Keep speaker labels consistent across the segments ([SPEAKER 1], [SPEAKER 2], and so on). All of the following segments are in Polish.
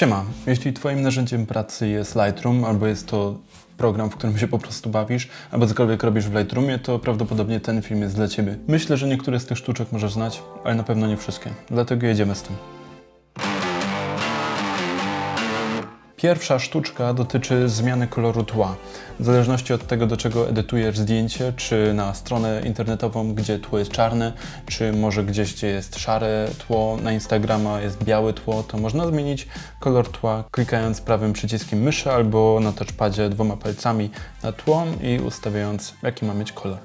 [SPEAKER 1] Siema, jeśli Twoim narzędziem pracy jest Lightroom albo jest to program, w którym się po prostu bawisz, albo cokolwiek robisz w Lightroomie, to prawdopodobnie ten film jest dla Ciebie. Myślę, że niektóre z tych sztuczek możesz znać, ale na pewno nie wszystkie. Dlatego jedziemy z tym. Pierwsza sztuczka dotyczy zmiany koloru tła. W zależności od tego, do czego edytujesz zdjęcie, czy na stronę internetową, gdzie tło jest czarne, czy może gdzieś, gdzie jest szare tło, na Instagrama jest białe tło, to można zmienić kolor tła klikając prawym przyciskiem myszy albo na touchpadzie dwoma palcami na tło i ustawiając, jaki ma mieć kolor.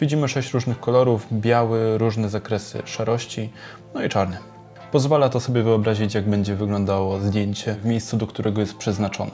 [SPEAKER 1] Widzimy sześć różnych kolorów, biały, różne zakresy szarości, no i czarny. Pozwala to sobie wyobrazić, jak będzie wyglądało zdjęcie w miejscu, do którego jest przeznaczone.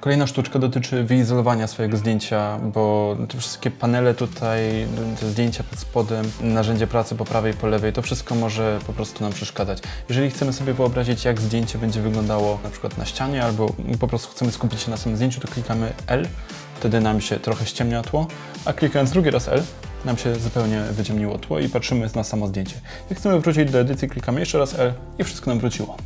[SPEAKER 1] Kolejna sztuczka dotyczy wyizolowania swojego zdjęcia, bo te wszystkie panele tutaj, te zdjęcia pod spodem, narzędzie pracy po prawej, po lewej, to wszystko może po prostu nam przeszkadzać. Jeżeli chcemy sobie wyobrazić, jak zdjęcie będzie wyglądało na przykład na ścianie, albo po prostu chcemy skupić się na samym zdjęciu, to klikamy L, wtedy nam się trochę ściemnia tło, a klikając drugi raz L, nam się zupełnie wyciemniło tło i patrzymy na samo zdjęcie. Jak chcemy wrócić do edycji, klikamy jeszcze raz L i wszystko nam wróciło.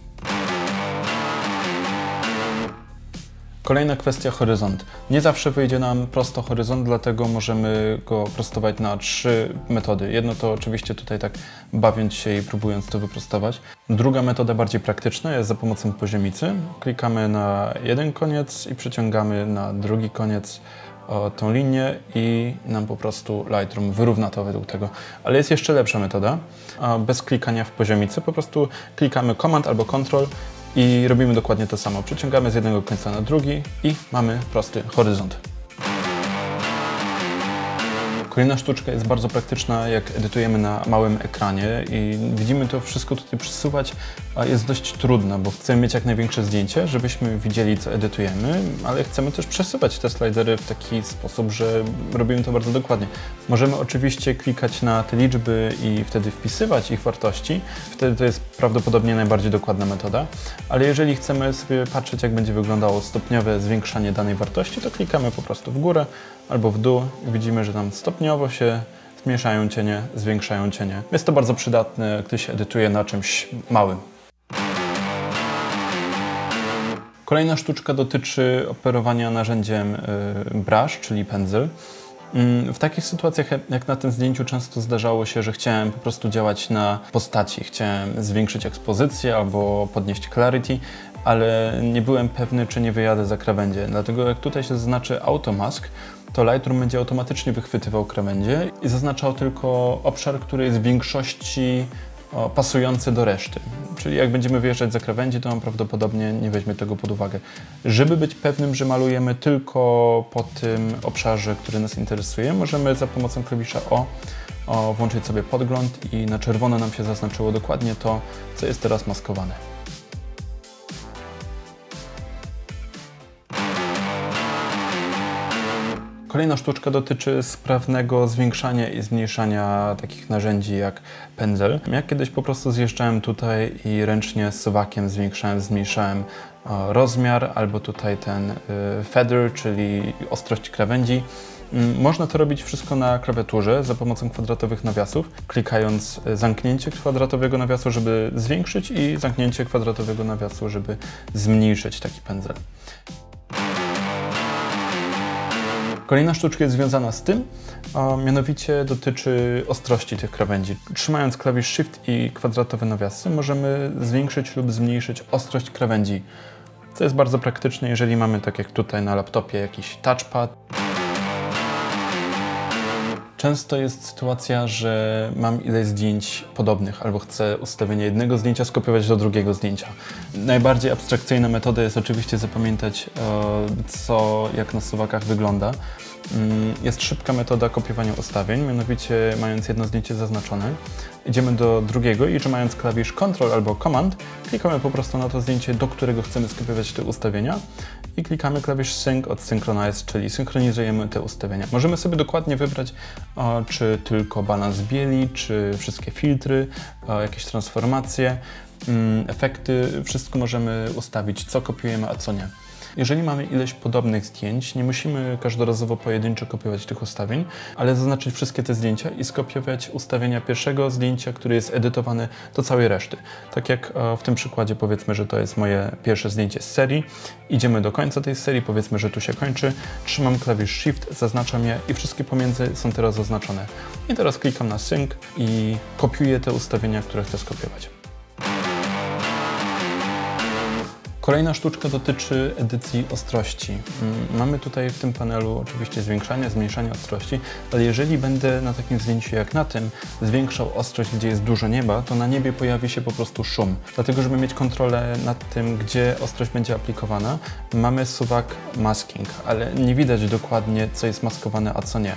[SPEAKER 1] Kolejna kwestia horyzont. Nie zawsze wyjdzie nam prosto horyzont, dlatego możemy go prostować na trzy metody. Jedno to oczywiście tutaj tak bawiąc się i próbując to wyprostować. Druga metoda bardziej praktyczna jest za pomocą poziomicy. Klikamy na jeden koniec i przeciągamy na drugi koniec tą linię i nam po prostu Lightroom wyrówna to według tego. Ale jest jeszcze lepsza metoda, bez klikania w poziomicy, po prostu klikamy Command albo Control i robimy dokładnie to samo. Przeciągamy z jednego końca na drugi i mamy prosty horyzont. Kolejna sztuczka jest bardzo praktyczna, jak edytujemy na małym ekranie i widzimy to wszystko tutaj przesuwać, a jest dość trudne, bo chcemy mieć jak największe zdjęcie, żebyśmy widzieli, co edytujemy, ale chcemy też przesuwać te slidery w taki sposób, że robimy to bardzo dokładnie. Możemy oczywiście klikać na te liczby i wtedy wpisywać ich wartości, wtedy to jest prawdopodobnie najbardziej dokładna metoda, ale jeżeli chcemy sobie patrzeć, jak będzie wyglądało stopniowe zwiększanie danej wartości, to klikamy po prostu w górę albo w dół i widzimy, że tam stopniowo się zmniejszają cienie, zwiększają cienie. Jest to bardzo przydatne, gdy się edytuje na czymś małym. Kolejna sztuczka dotyczy operowania narzędziem y, brush, czyli pędzel. Mm, w takich sytuacjach, jak na tym zdjęciu, często zdarzało się, że chciałem po prostu działać na postaci. Chciałem zwiększyć ekspozycję albo podnieść clarity, ale nie byłem pewny, czy nie wyjadę za krawędzie. Dlatego jak tutaj się zaznaczy Automask, to Lightroom będzie automatycznie wychwytywał krawędzie i zaznaczał tylko obszar, który jest w większości o, pasujący do reszty. Czyli jak będziemy wyjeżdżać za krawędzi, to on prawdopodobnie nie weźmie tego pod uwagę. Żeby być pewnym, że malujemy tylko po tym obszarze, który nas interesuje, możemy za pomocą klawisza O, o włączyć sobie podgląd i na czerwono nam się zaznaczyło dokładnie to, co jest teraz maskowane. Kolejna sztuczka dotyczy sprawnego zwiększania i zmniejszania takich narzędzi jak pędzel. Ja kiedyś po prostu zjeżdżałem tutaj i ręcznie suwakiem zwiększałem, zmniejszałem e, rozmiar albo tutaj ten e, feather, czyli ostrość krawędzi. Mm, można to robić wszystko na klawiaturze za pomocą kwadratowych nawiasów, klikając e, zamknięcie kwadratowego nawiasu, żeby zwiększyć i zamknięcie kwadratowego nawiasu, żeby zmniejszyć taki pędzel. Kolejna sztuczka jest związana z tym, a mianowicie dotyczy ostrości tych krawędzi. Trzymając klawisz Shift i kwadratowe nawiasy możemy zwiększyć lub zmniejszyć ostrość krawędzi, co jest bardzo praktyczne, jeżeli mamy tak jak tutaj na laptopie jakiś touchpad. Często jest sytuacja, że mam ileś zdjęć podobnych albo chcę ustawienie jednego zdjęcia skopiować do drugiego zdjęcia. Najbardziej abstrakcyjna metoda jest oczywiście zapamiętać, e, co jak na suwakach wygląda. Mm, jest szybka metoda kopiowania ustawień, mianowicie mając jedno zdjęcie zaznaczone, idziemy do drugiego i trzymając klawisz Ctrl albo Command, klikamy po prostu na to zdjęcie, do którego chcemy skopiować te ustawienia i klikamy klawisz Sync od Synchronize, czyli synchronizujemy te ustawienia. Możemy sobie dokładnie wybrać, czy tylko balans bieli, czy wszystkie filtry, jakieś transformacje, mm, efekty, wszystko możemy ustawić, co kopiujemy, a co nie. Jeżeli mamy ileś podobnych zdjęć, nie musimy każdorazowo pojedynczo kopiować tych ustawień, ale zaznaczyć wszystkie te zdjęcia i skopiować ustawienia pierwszego zdjęcia, które jest edytowane do całej reszty. Tak jak e, w tym przykładzie powiedzmy, że to jest moje pierwsze zdjęcie z serii. Idziemy do końca tej serii, powiedzmy, że tu się kończy. Trzymam klawisz Shift, zaznaczam je i wszystkie pomiędzy są teraz zaznaczone. I teraz klikam na Sync i kopiuję te ustawienia, które chcę skopiować. Kolejna sztuczka dotyczy edycji ostrości. Mm, mamy tutaj w tym panelu oczywiście zwiększanie, zmniejszanie ostrości, ale jeżeli będę na takim zdjęciu jak na tym zwiększał ostrość, gdzie jest dużo nieba, to na niebie pojawi się po prostu szum. Dlatego, żeby mieć kontrolę nad tym, gdzie ostrość będzie aplikowana, mamy suwak masking, ale nie widać dokładnie, co jest maskowane, a co nie.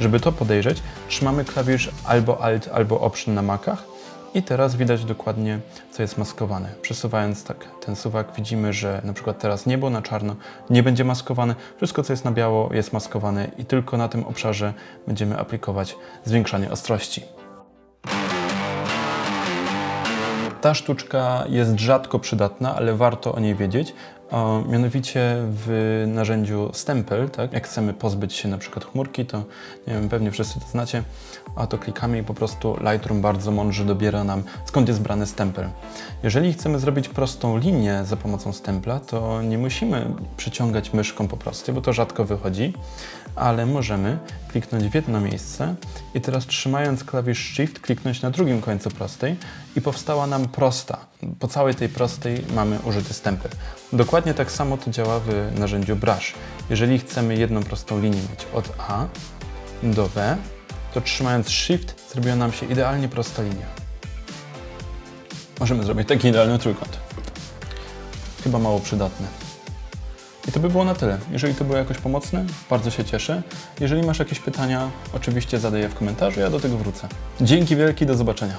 [SPEAKER 1] Żeby to podejrzeć, trzymamy klawisz albo Alt, albo Option na Macach i teraz widać dokładnie, co jest maskowane. Przesuwając tak ten suwak widzimy, że na przykład teraz niebo na czarno nie będzie maskowane. Wszystko, co jest na biało jest maskowane i tylko na tym obszarze będziemy aplikować zwiększanie ostrości. Ta sztuczka jest rzadko przydatna, ale warto o niej wiedzieć, mianowicie w narzędziu Stempel, tak? jak chcemy pozbyć się na przykład chmurki, to nie wiem, pewnie wszyscy to znacie, a to klikamy i po prostu Lightroom bardzo mądrze dobiera nam skąd jest brany stempel. Jeżeli chcemy zrobić prostą linię za pomocą stempla, to nie musimy przyciągać myszką po prostu, bo to rzadko wychodzi, ale możemy kliknąć w jedno miejsce i teraz trzymając klawisz Shift kliknąć na drugim końcu prostej i powstała nam prosta. Po całej tej prostej mamy użyty stempel. Dokładnie tak samo to działa w narzędziu Brush. Jeżeli chcemy jedną prostą linię mieć od A do B, to trzymając Shift zrobiła nam się idealnie prosta linia. Możemy zrobić taki idealny trójkąt. Chyba mało przydatny. I to by było na tyle. Jeżeli to było jakoś pomocne, bardzo się cieszę. Jeżeli masz jakieś pytania, oczywiście zadaj je w komentarzu, ja do tego wrócę. Dzięki wielkie, do zobaczenia.